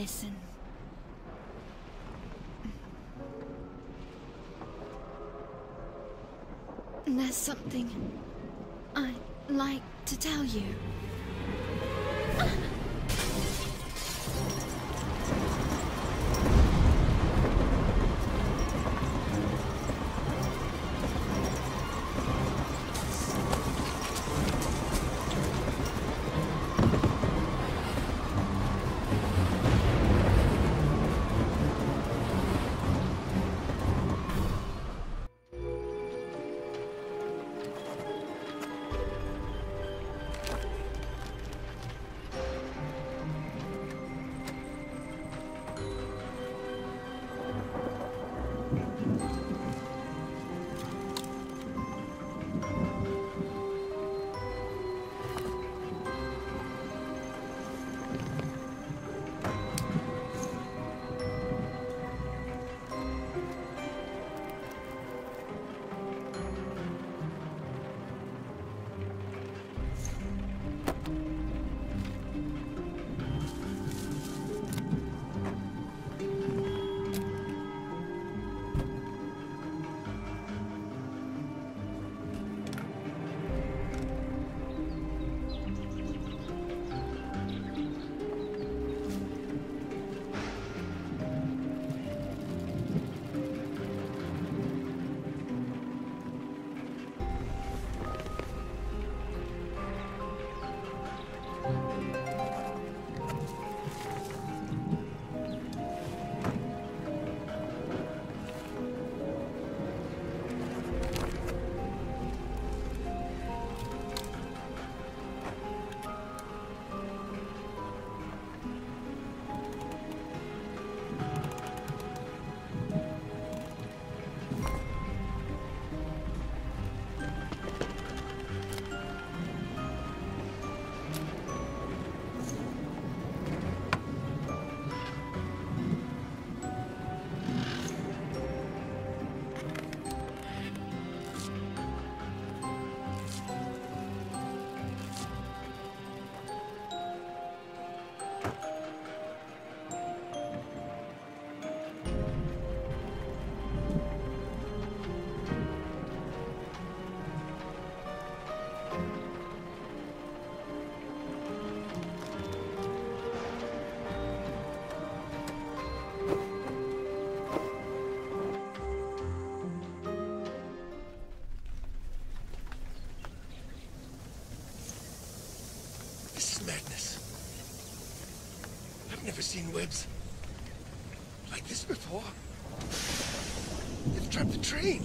Listen. There's something I'd like to tell you. Seen webs like this before? They've trapped the train.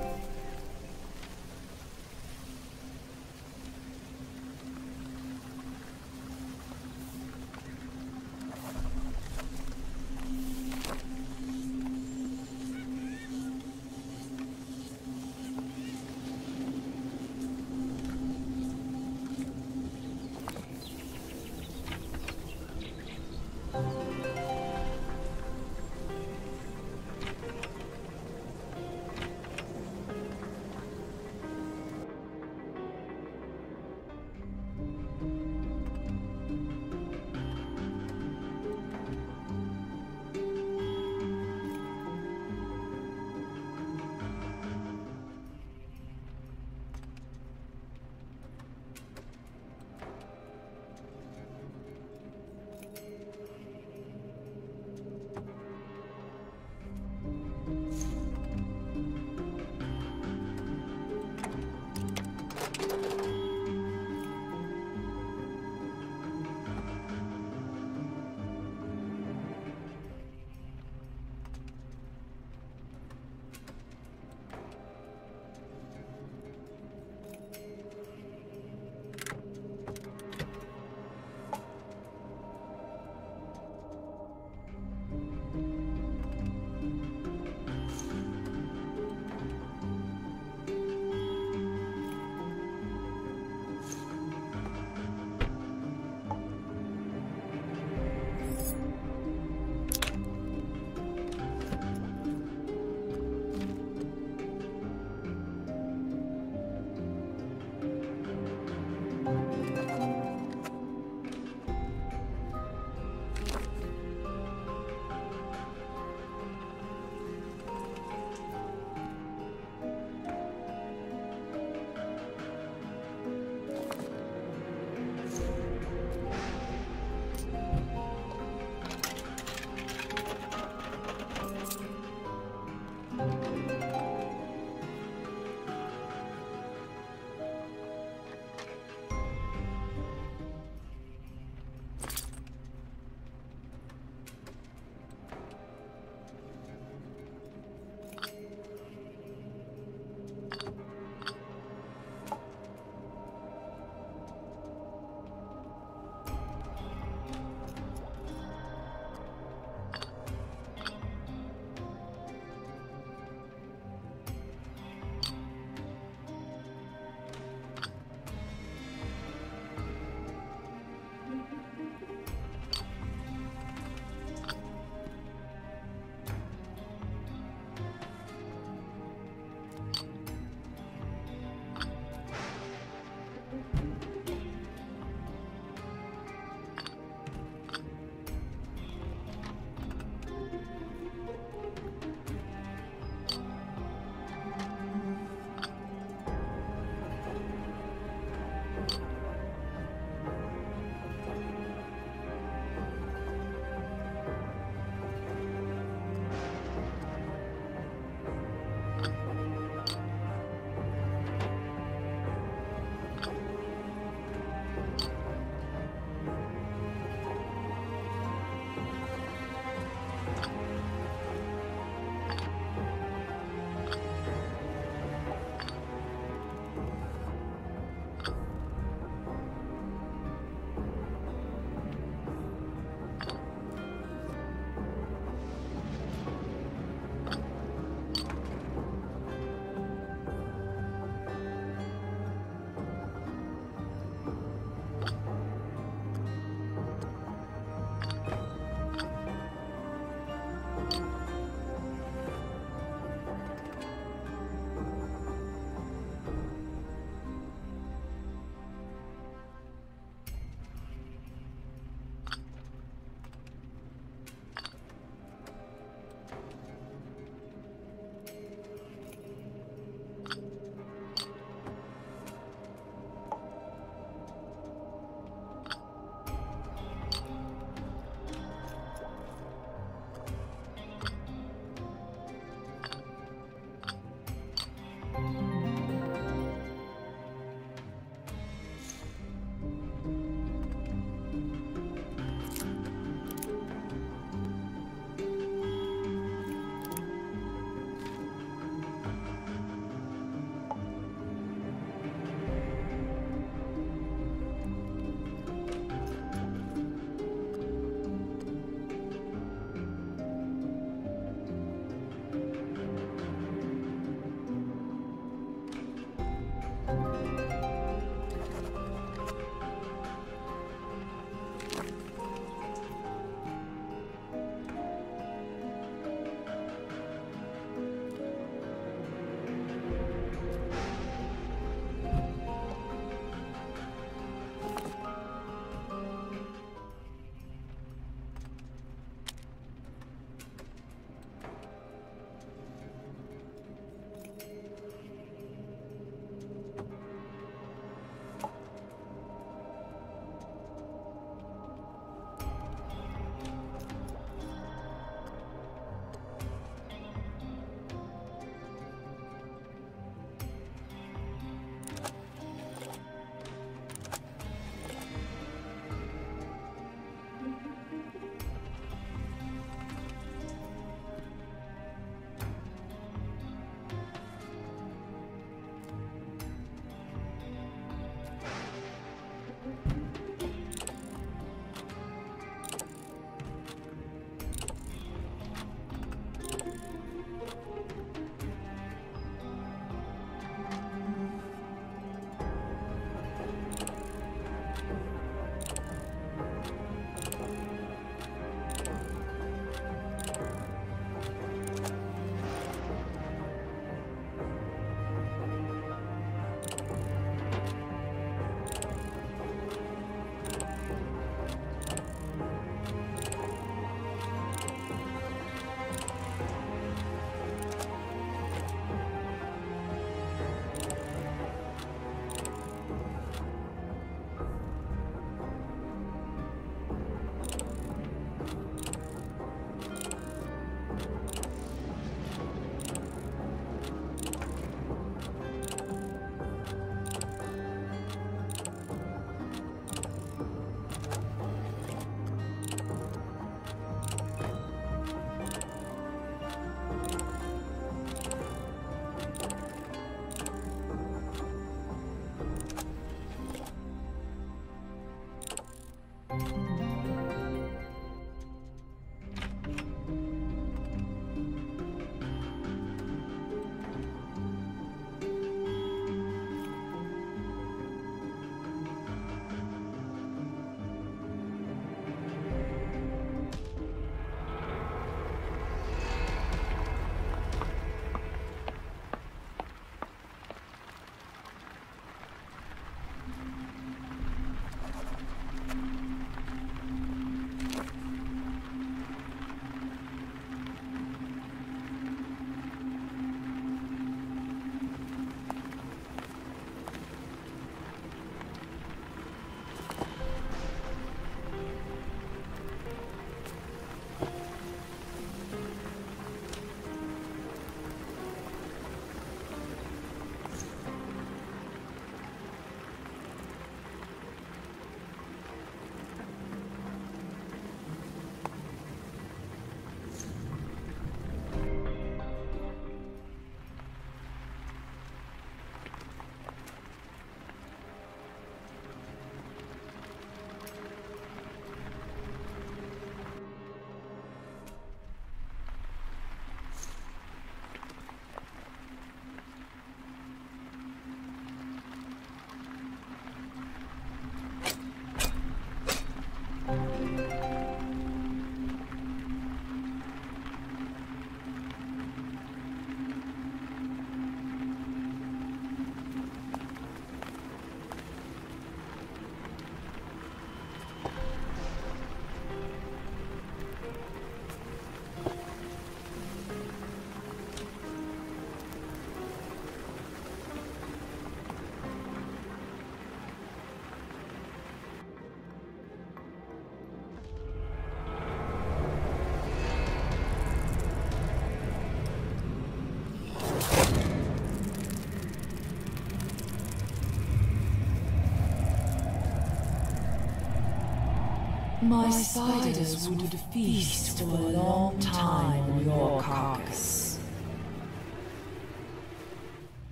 My spiders would feast for a long time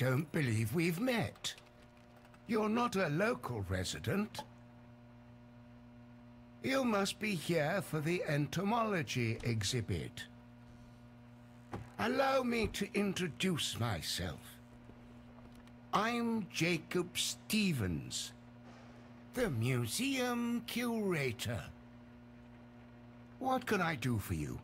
don't believe we've met. You're not a local resident. You must be here for the entomology exhibit. Allow me to introduce myself. I'm Jacob Stevens, the museum curator. What can I do for you?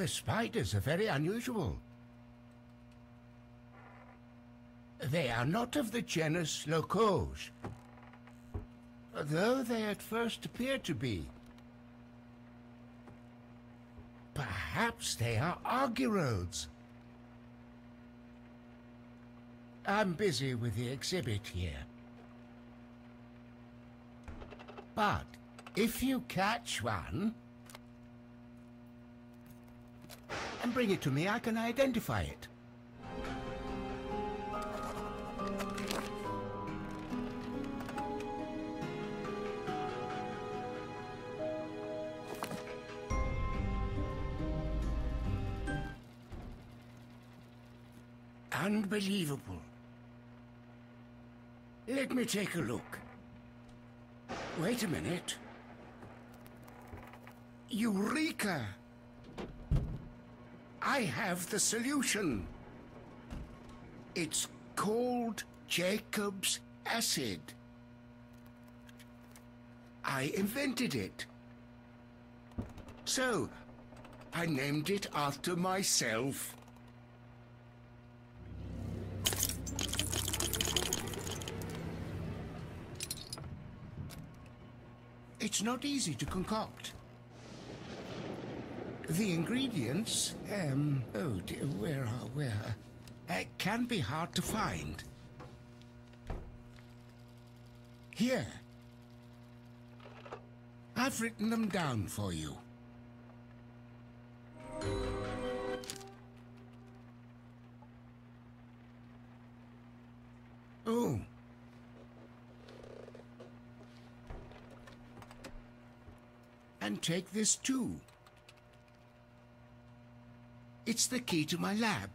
The spiders are very unusual. They are not of the genus Locoge, though they at first appear to be. Perhaps they are Argyrodes. I'm busy with the exhibit here. But if you catch one and bring it to me, I can identify it. Unbelievable. Let me take a look. Wait a minute. Eureka! I have the solution. It's called Jacob's acid. I invented it. So, I named it after myself. It's not easy to concoct. The ingredients, um, oh dear, where are, where? Uh, can be hard to find. Here. I've written them down for you. Oh. And take this too. It's the key to my lab.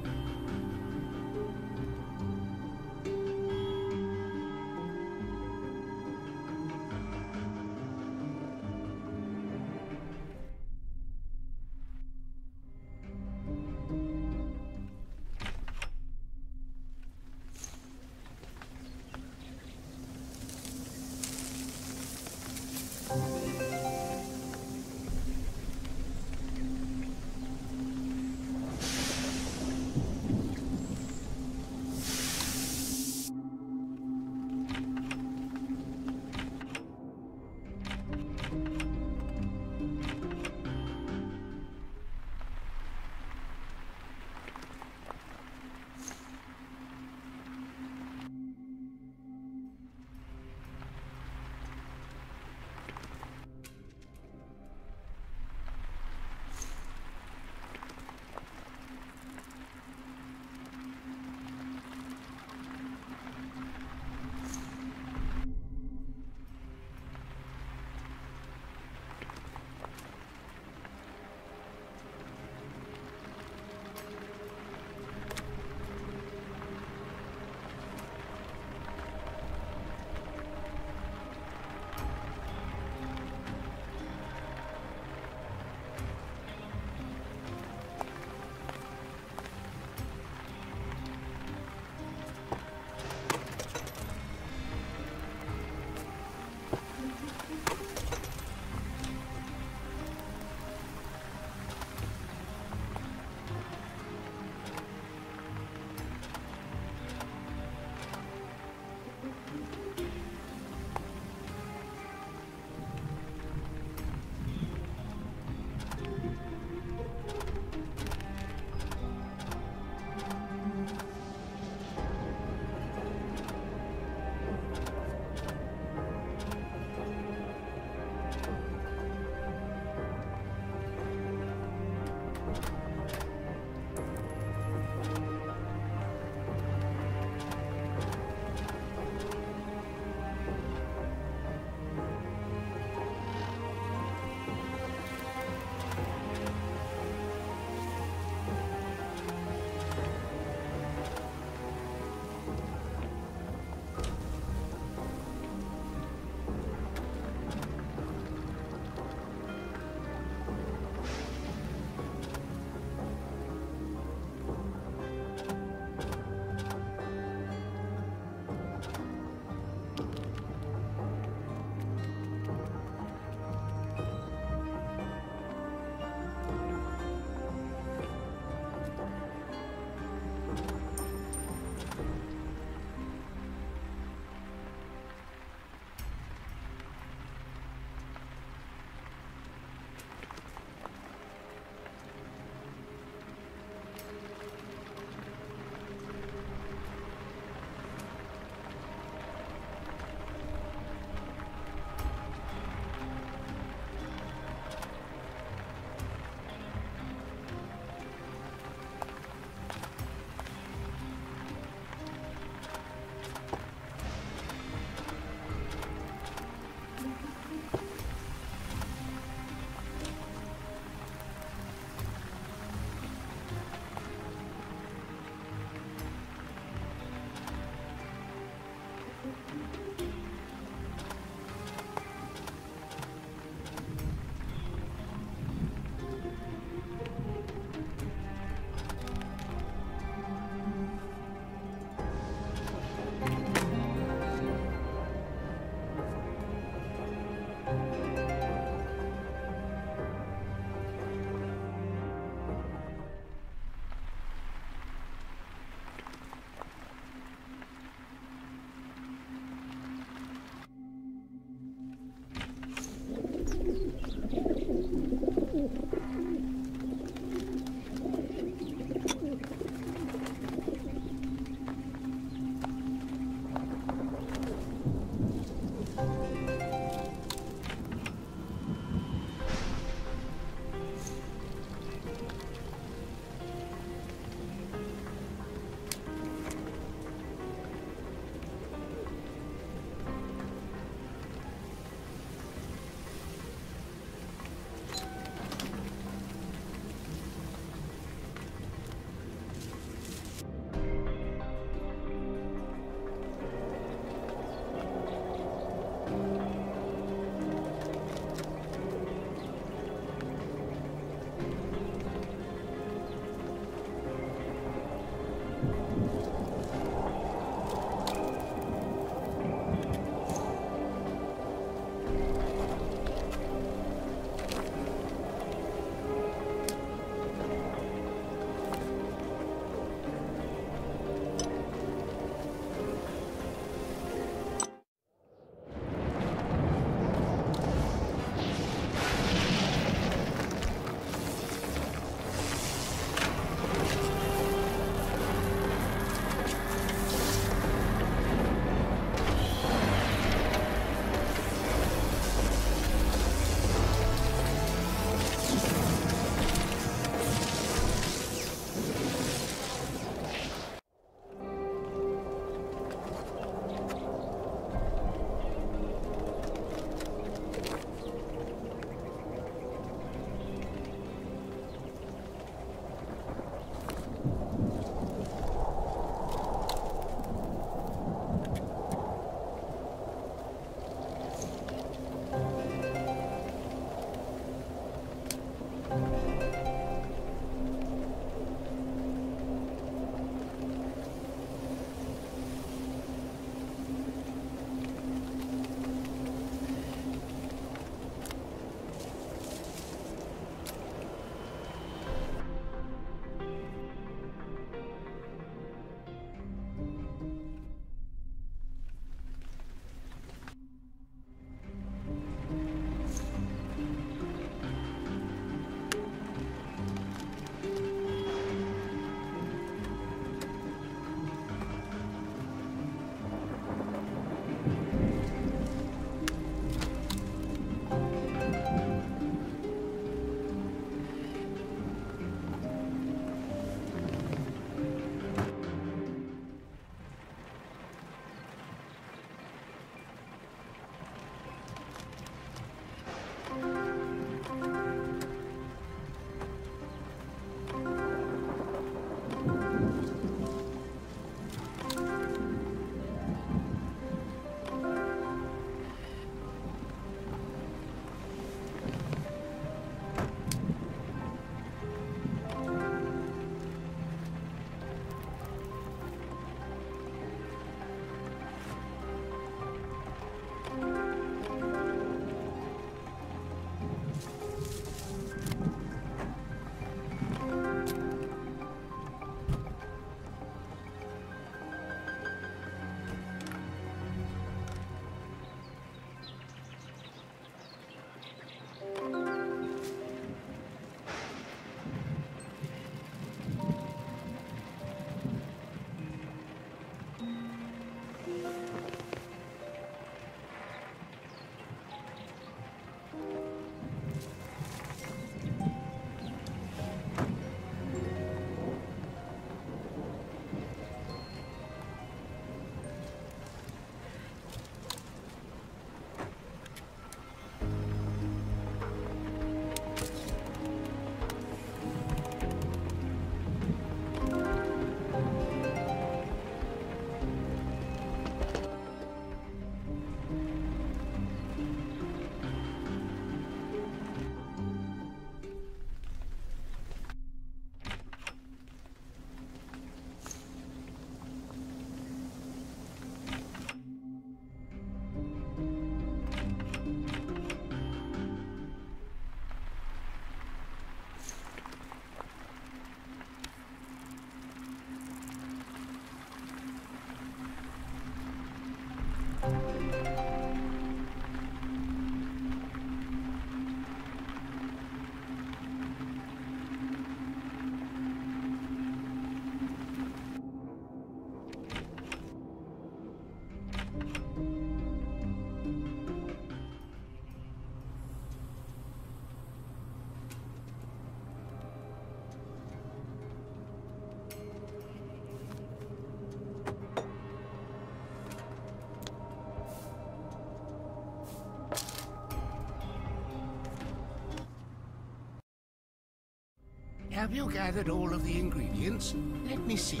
Have you gathered all of the ingredients? Let me see.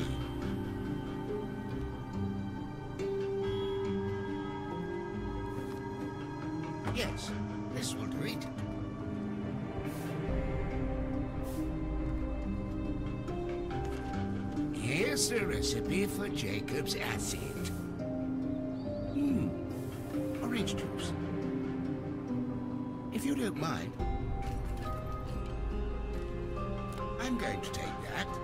Yes, this will do it. Here's the recipe for Jacob's acid. Hmm, orange juice. If you don't mind, going to take that.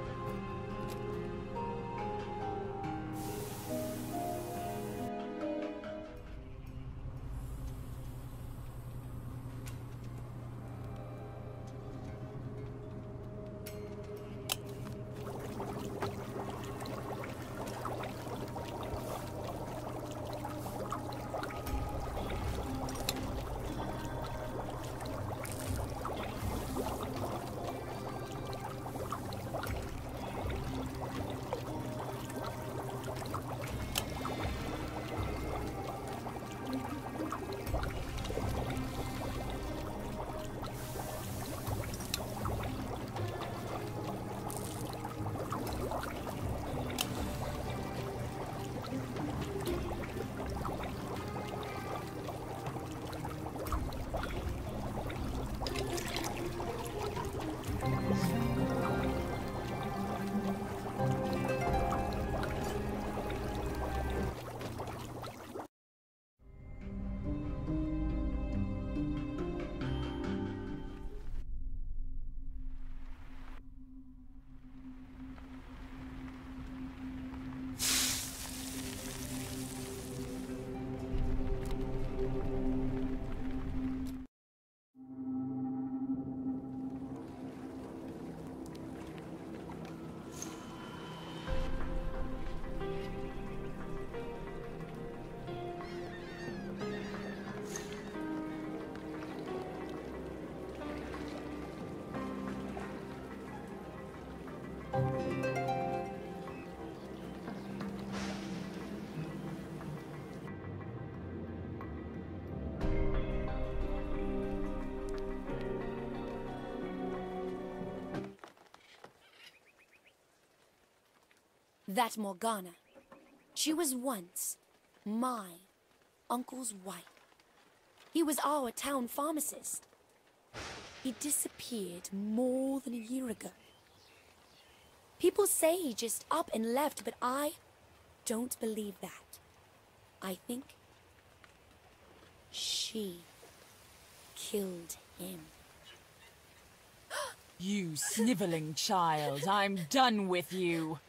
That Morgana. She was once my uncle's wife. He was our town pharmacist. He disappeared more than a year ago. People say he just up and left, but I don't believe that. I think she killed him. You sniveling child, I'm done with you.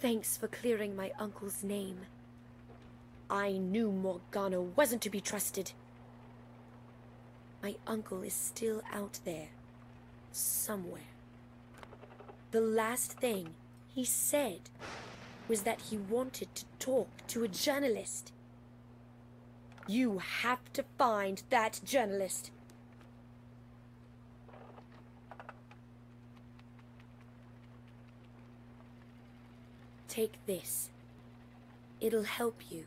Thanks for clearing my uncle's name. I knew Morgana wasn't to be trusted. My uncle is still out there. Somewhere. The last thing he said was that he wanted to talk to a journalist. You have to find that journalist. Take this. It'll help you.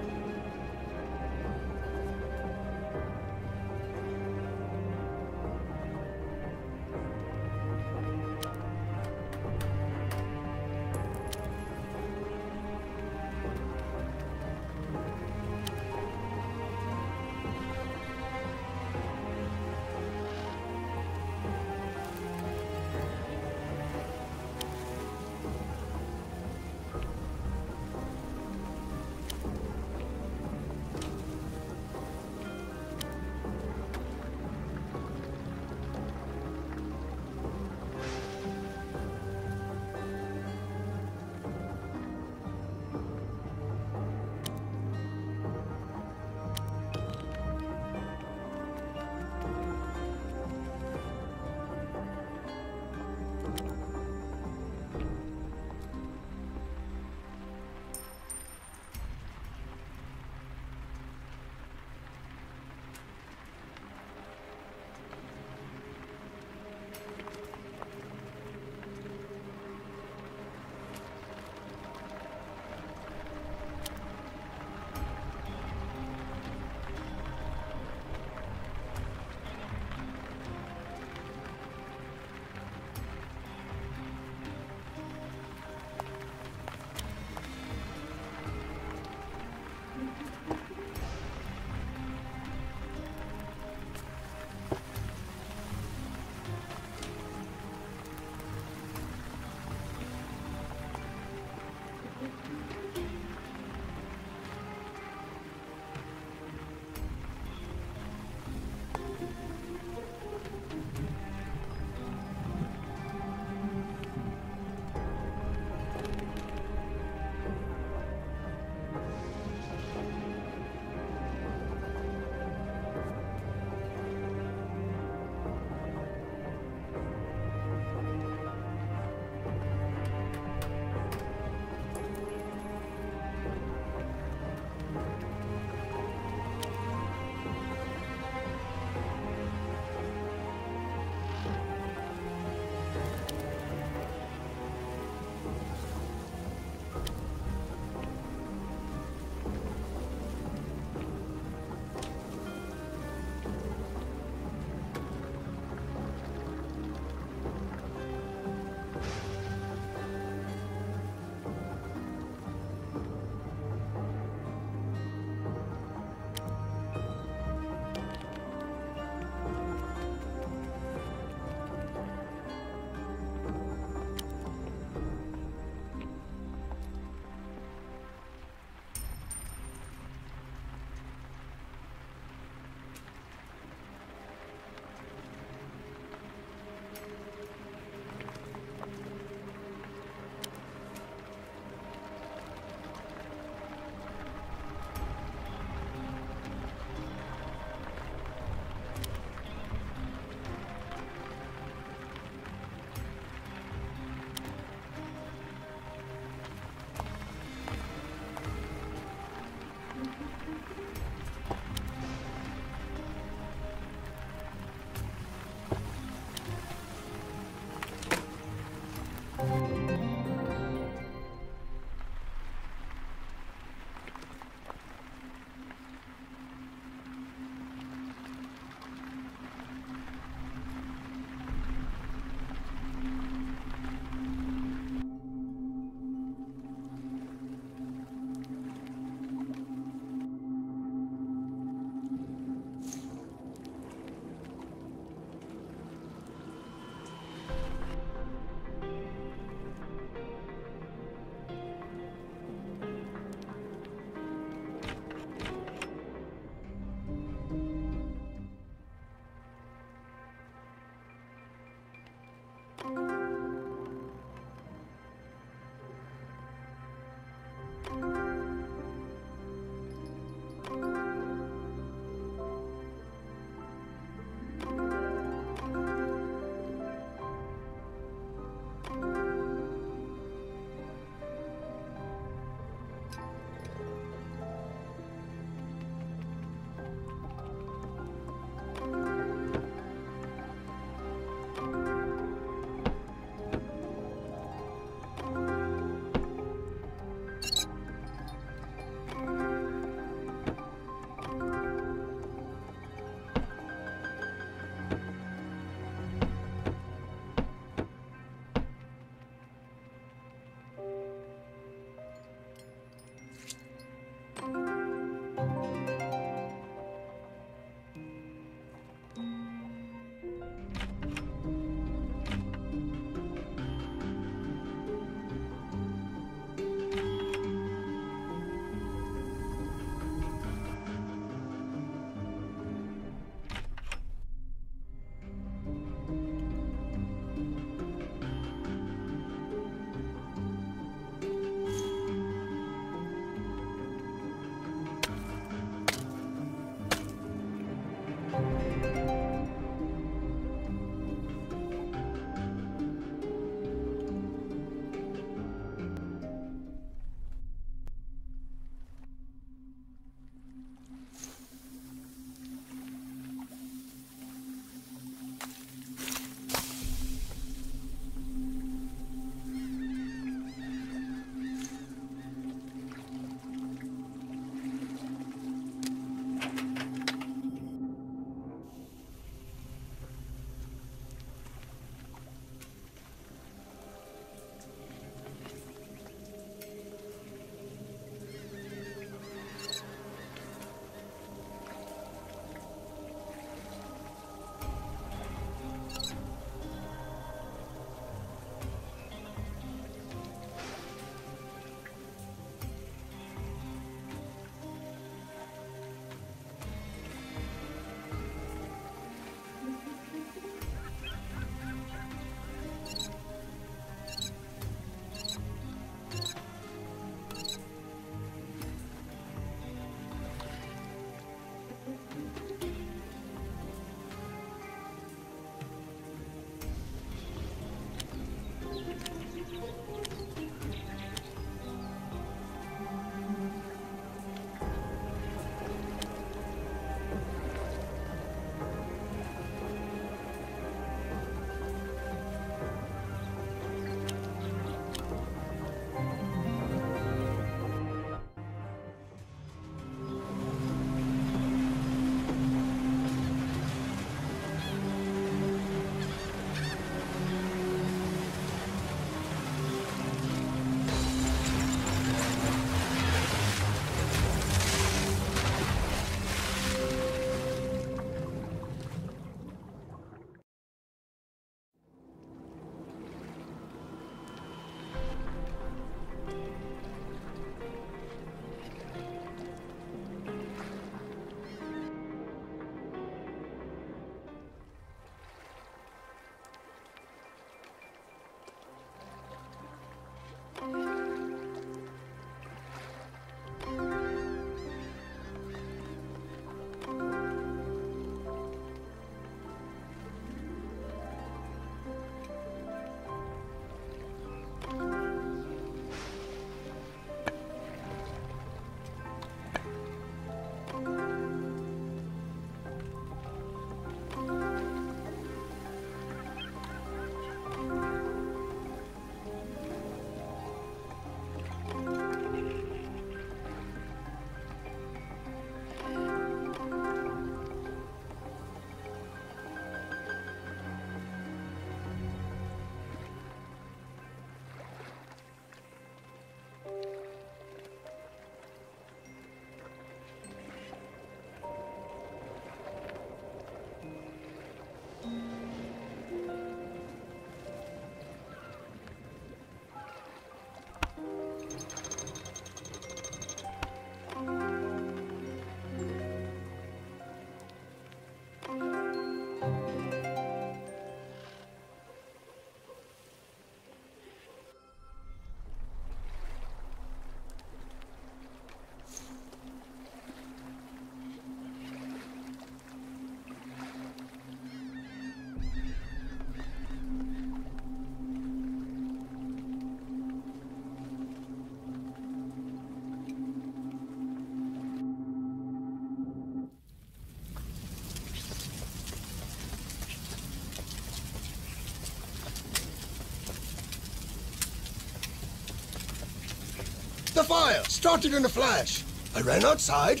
The fire started in a flash. I ran outside,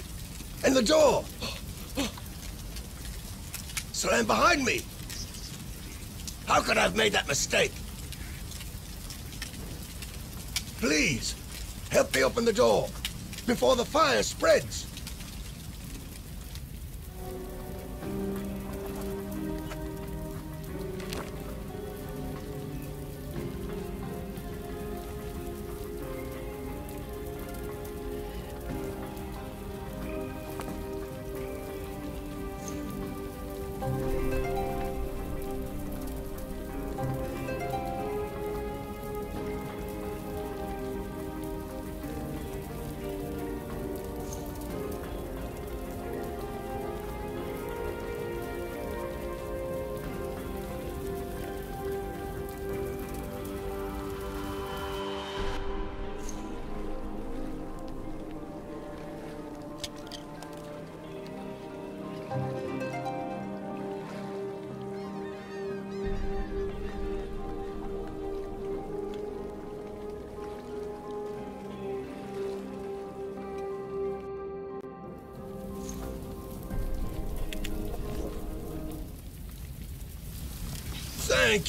and the door slammed behind me. How could I have made that mistake? Please, help me open the door before the fire spreads.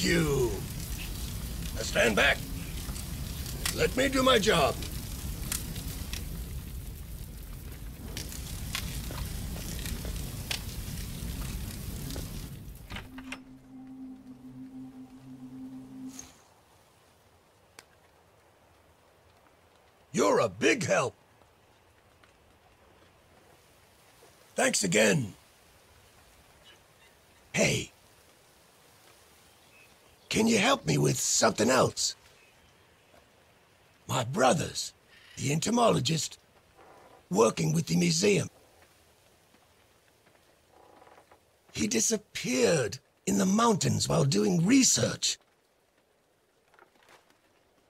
You. Now stand back. Let me do my job. You're a big help. Thanks again. Hey. Can you help me with something else? My brother's, the entomologist, working with the museum. He disappeared in the mountains while doing research.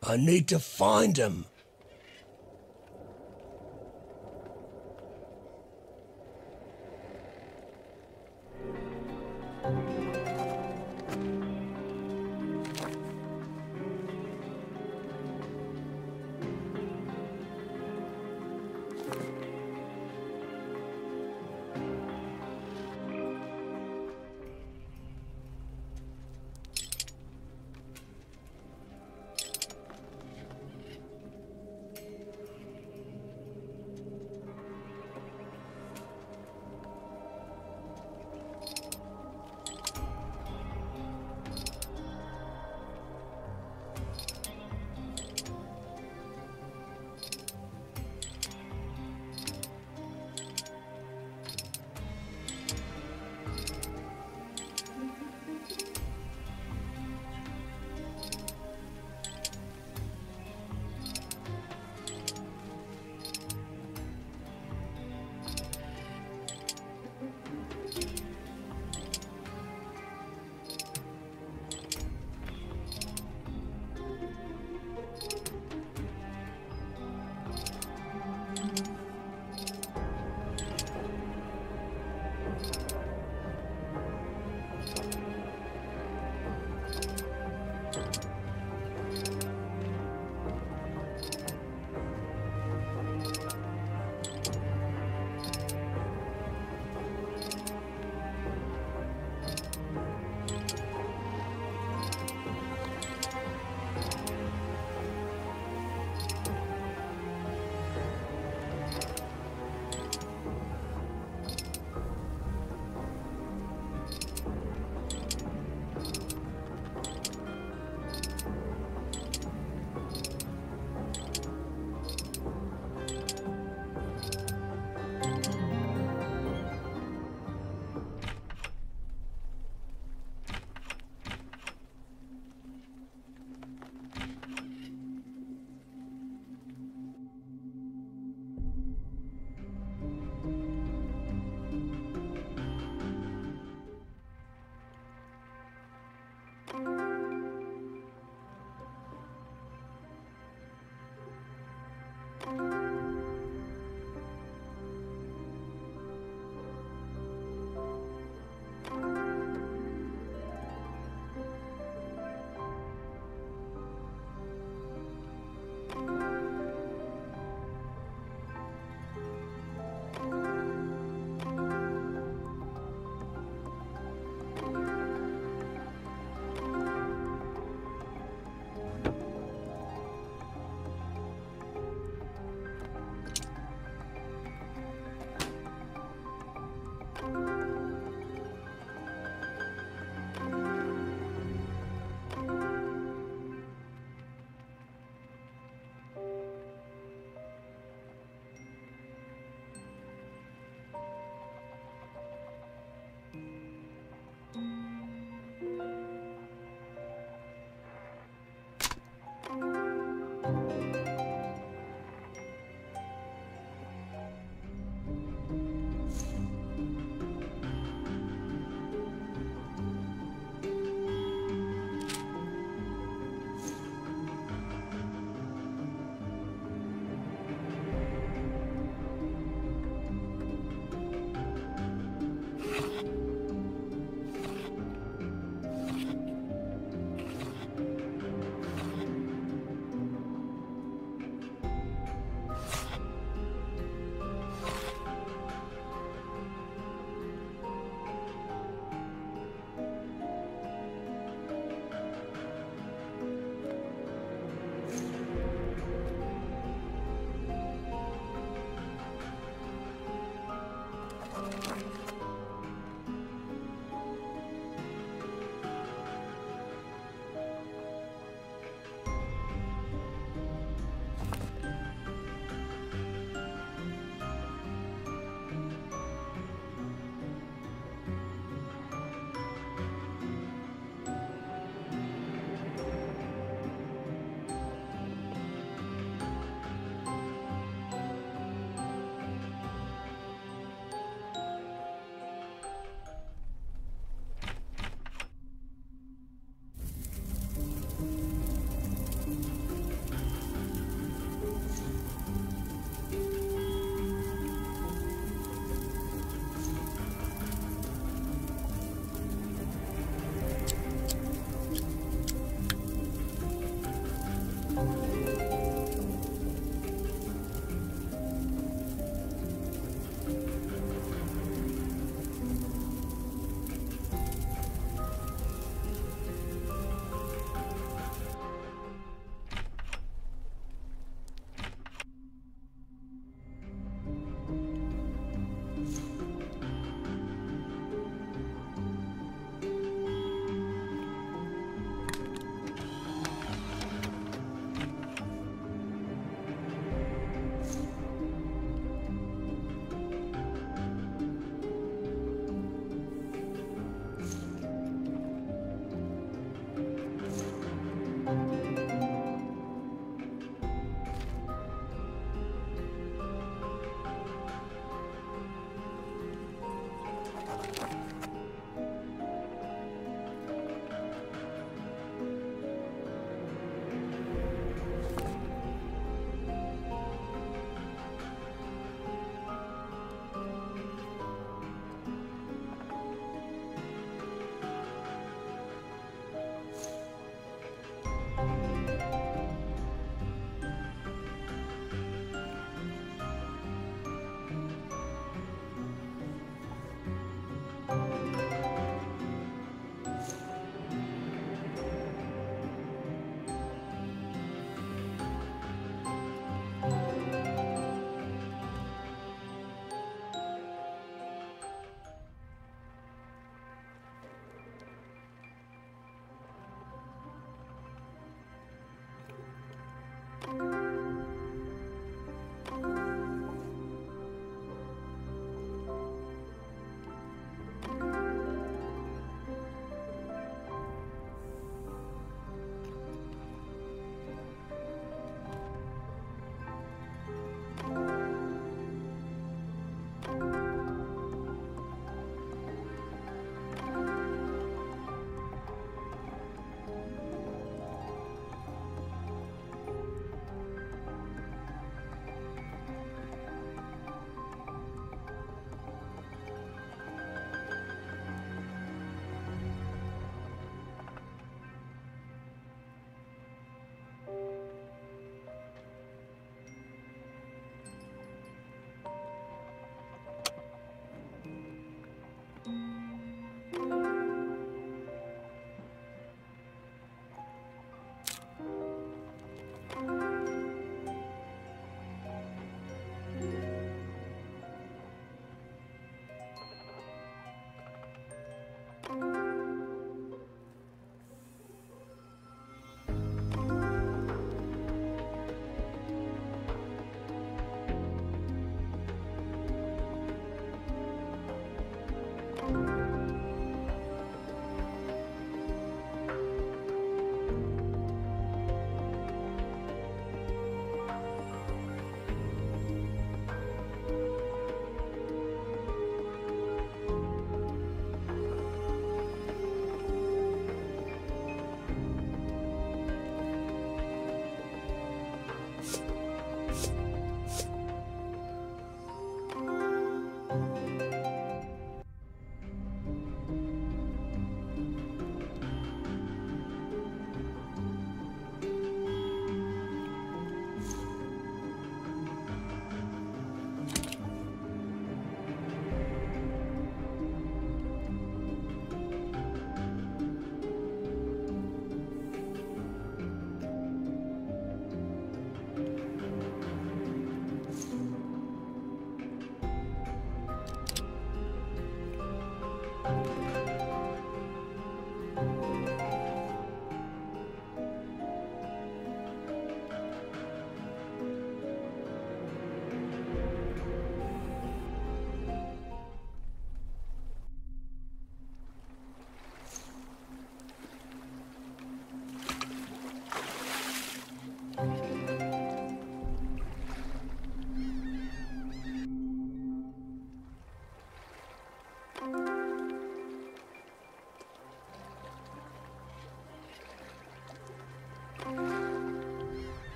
I need to find him.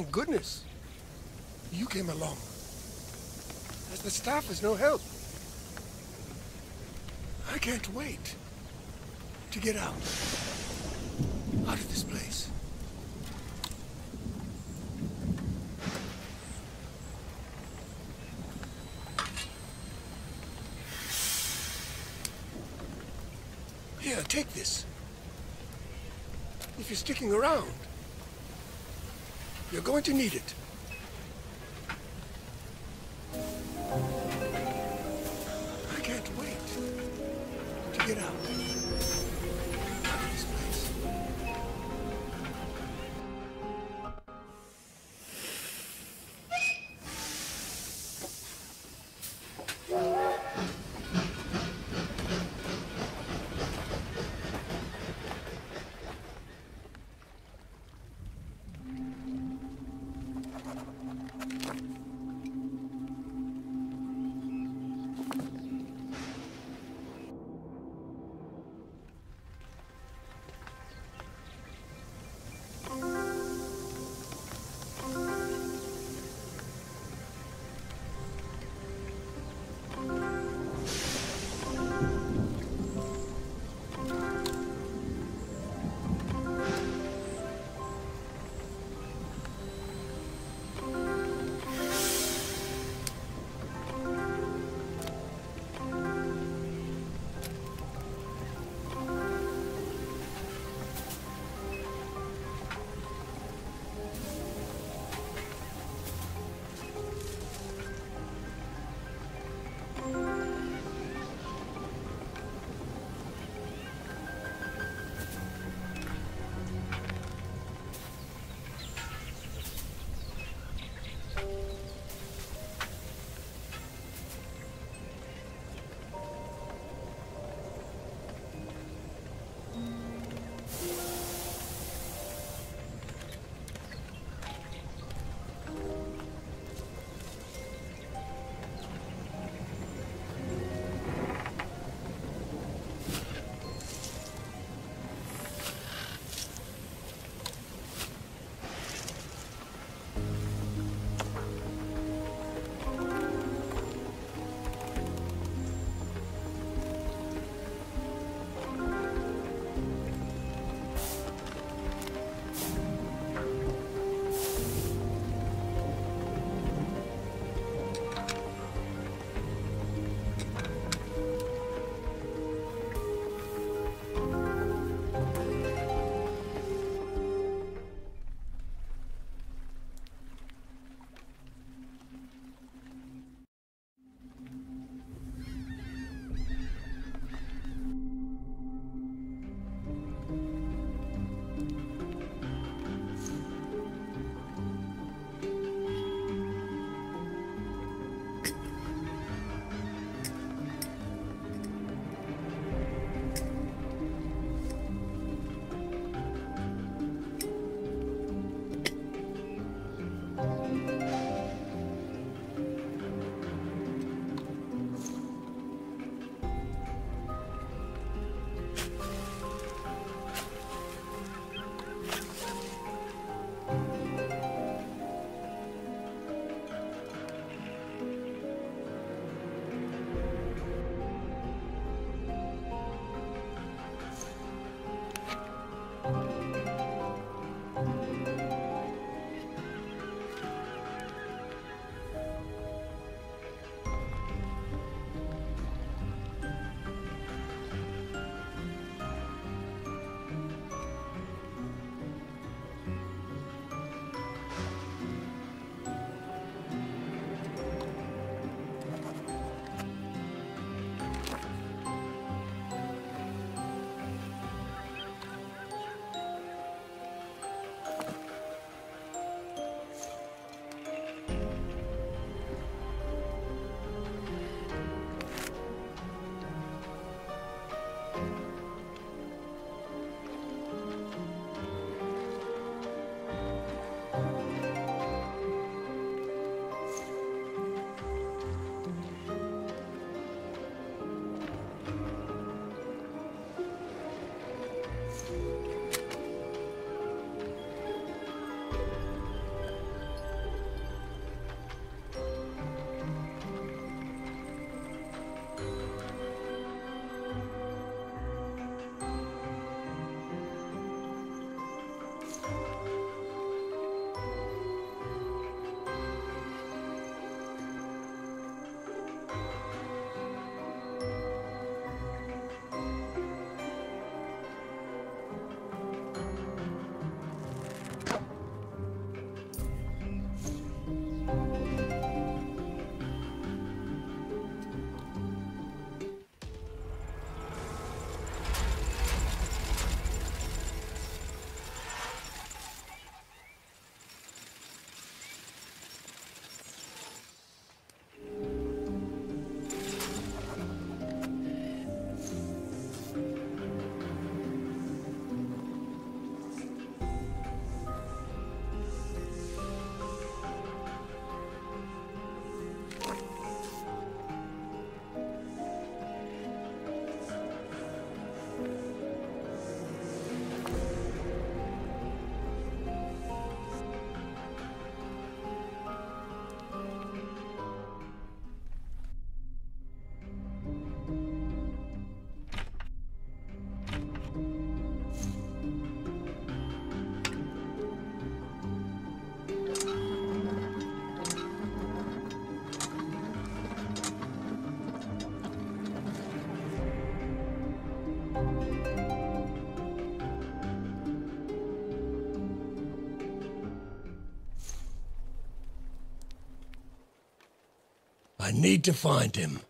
Thank goodness. You came along. As the staff is no help. I can't wait to get out. Out of this place. Here, take this. If you're sticking around, you're going to need it. I need to find him.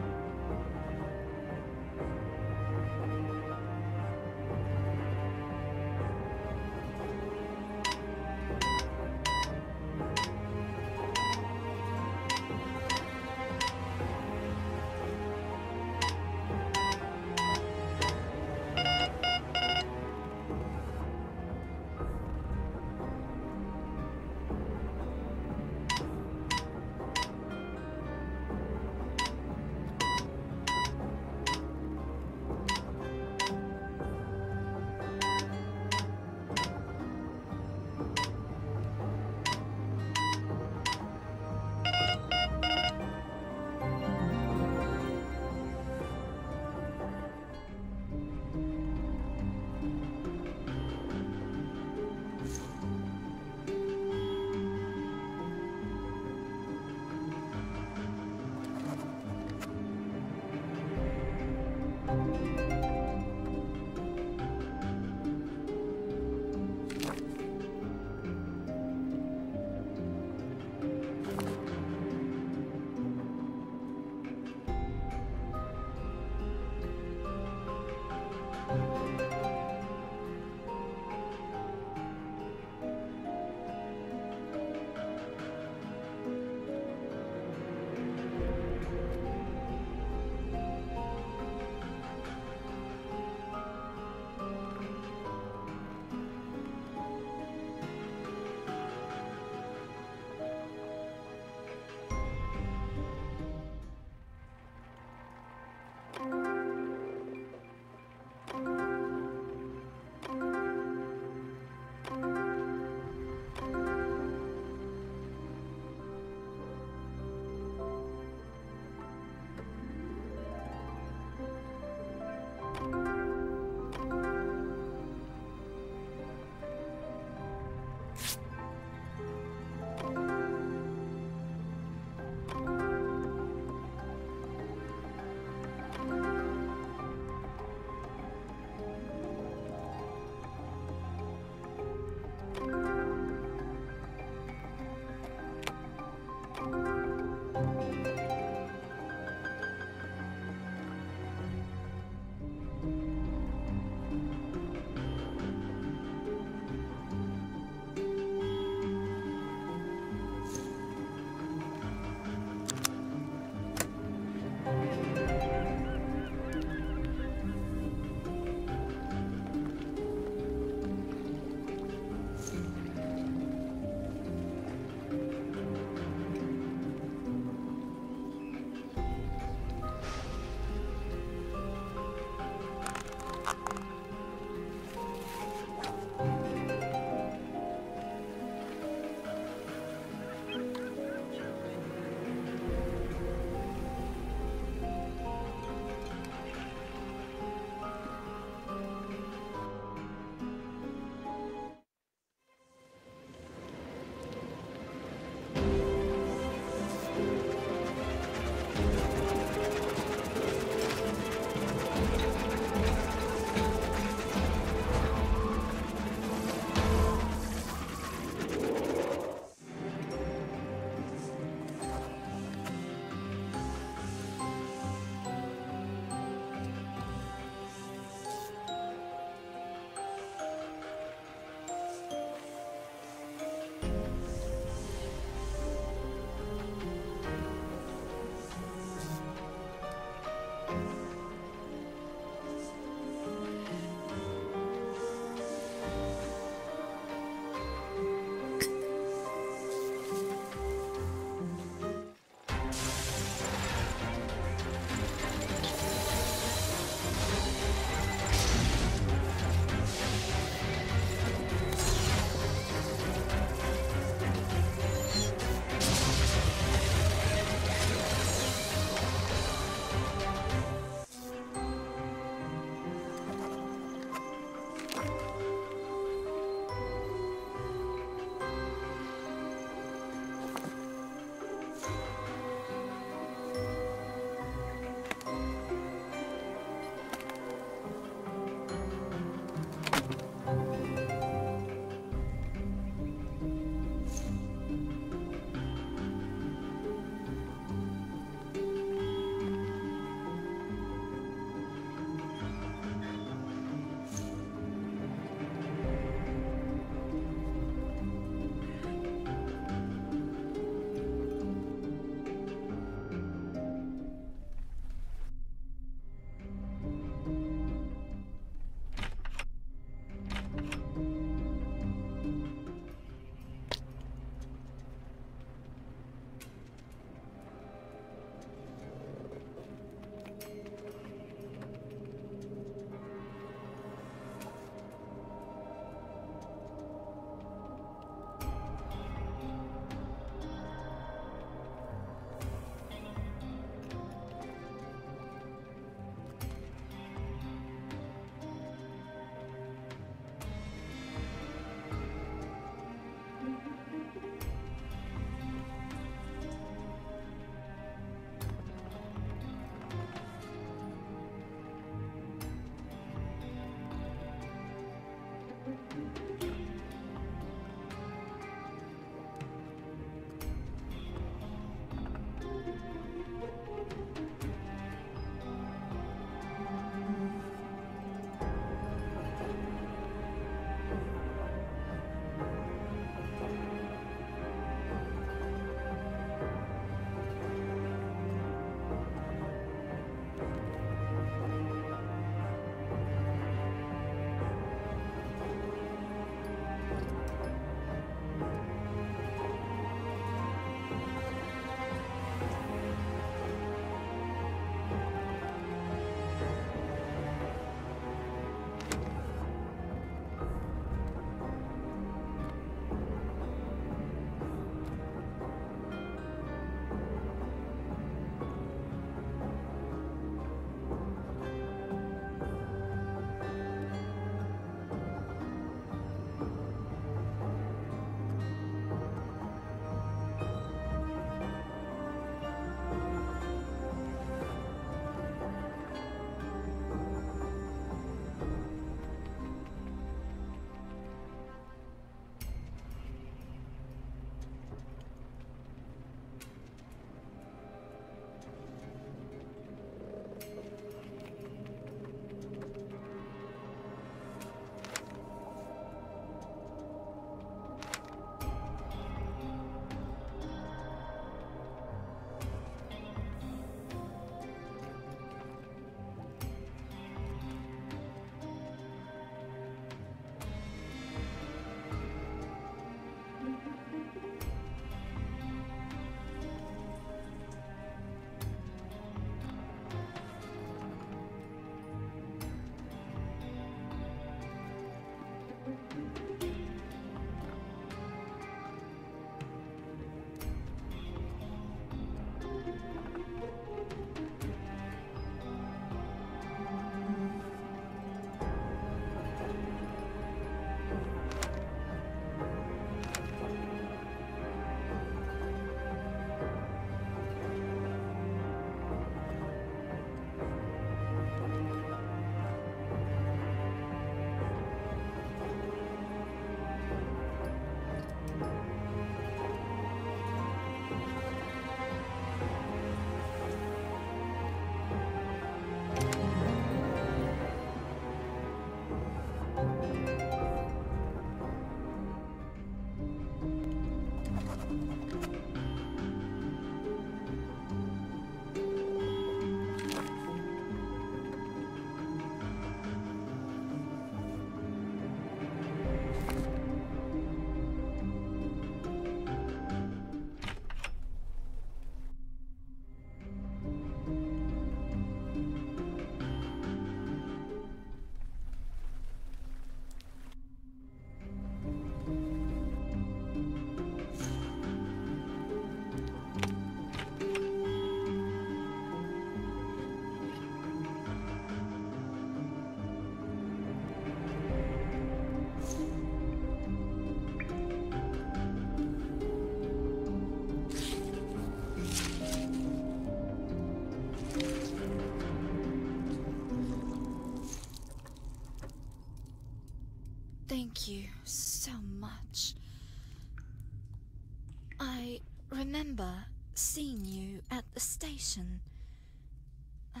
Uh,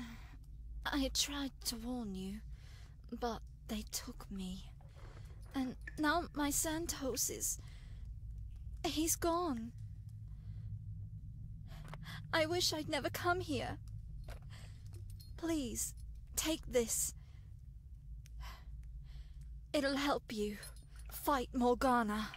I tried to warn you, but they took me. And now my Santos is. He's gone. I wish I'd never come here. Please, take this. It'll help you fight Morgana.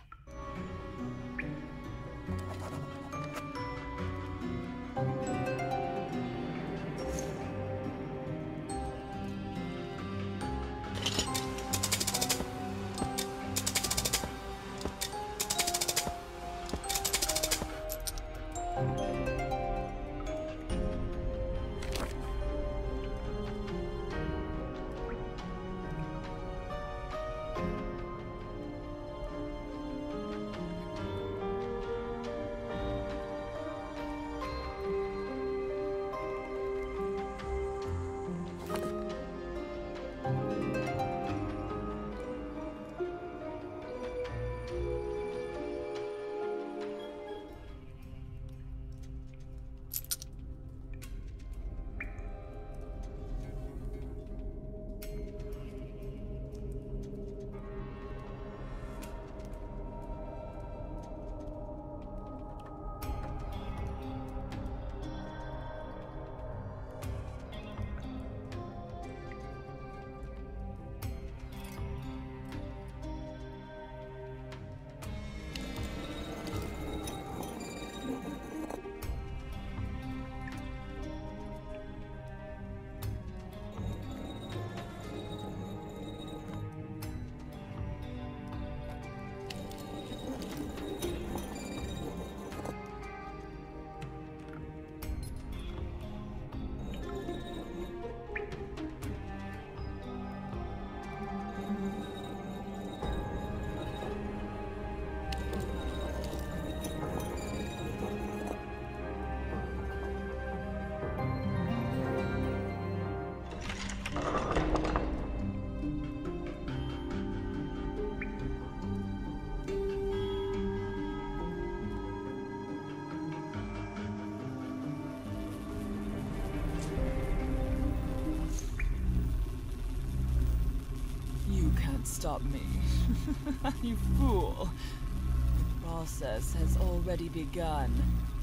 Process has already begun.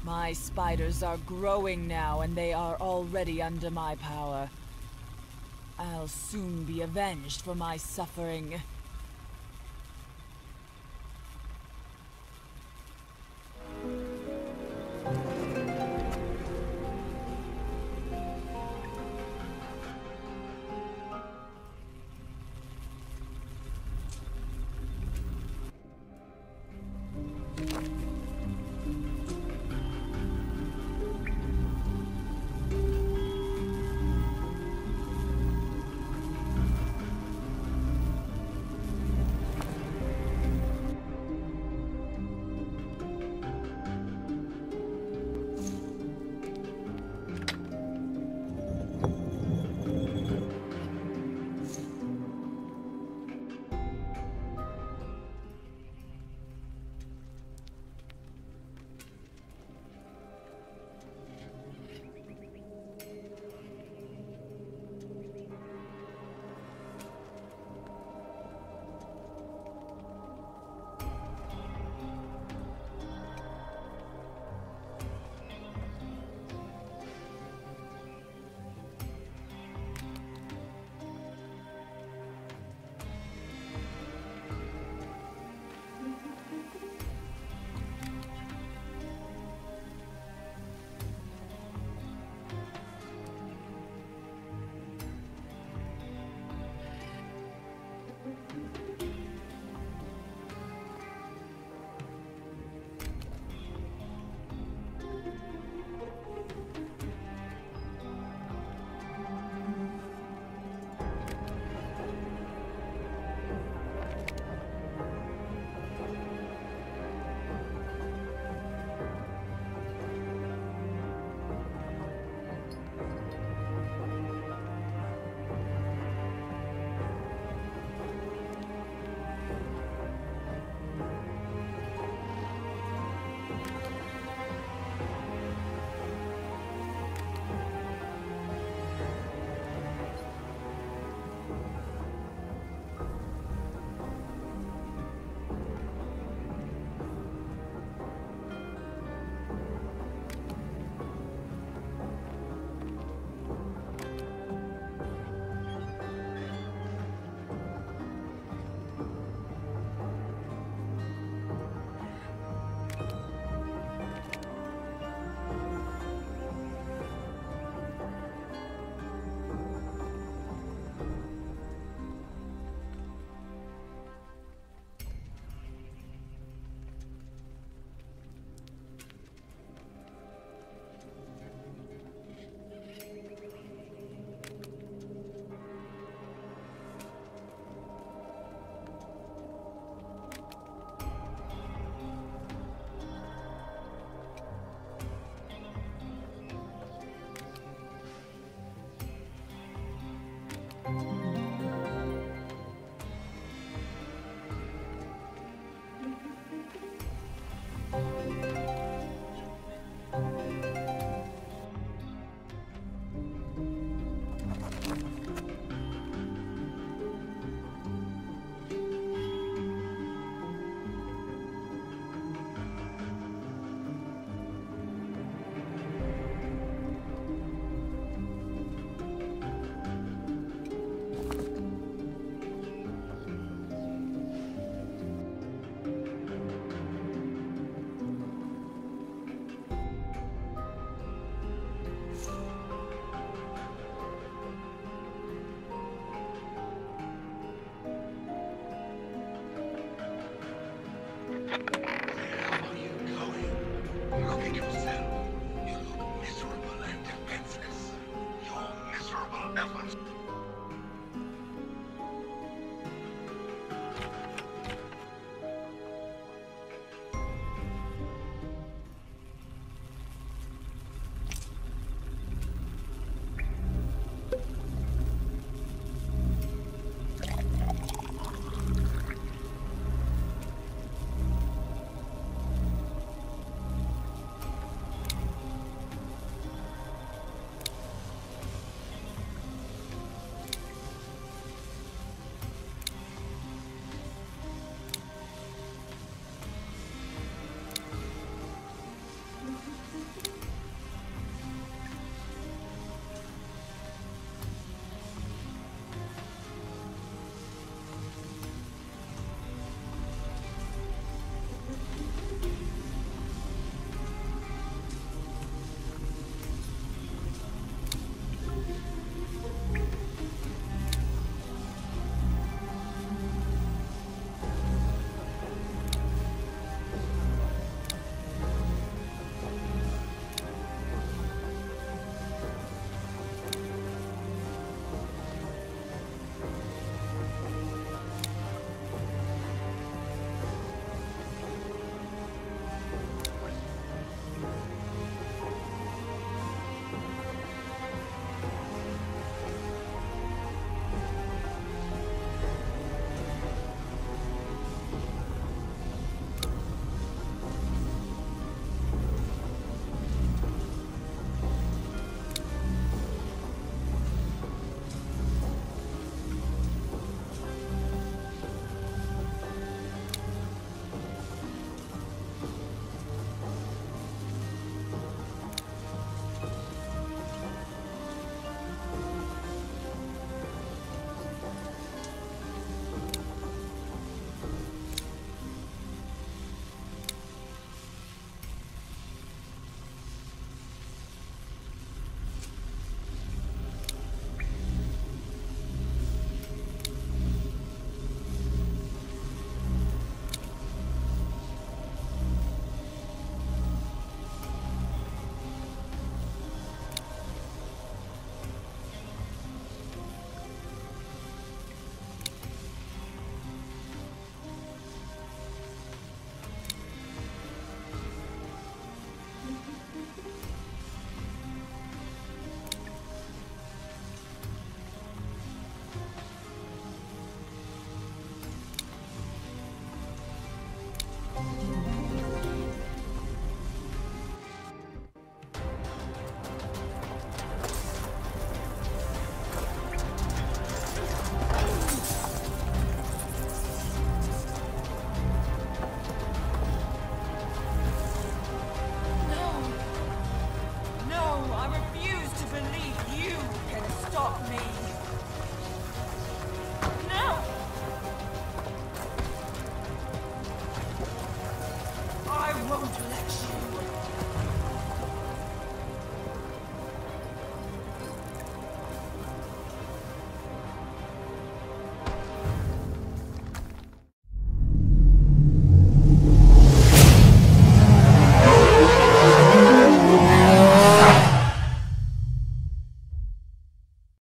My spiders are growing now, and they are already under my power. I'll soon be avenged for my suffering.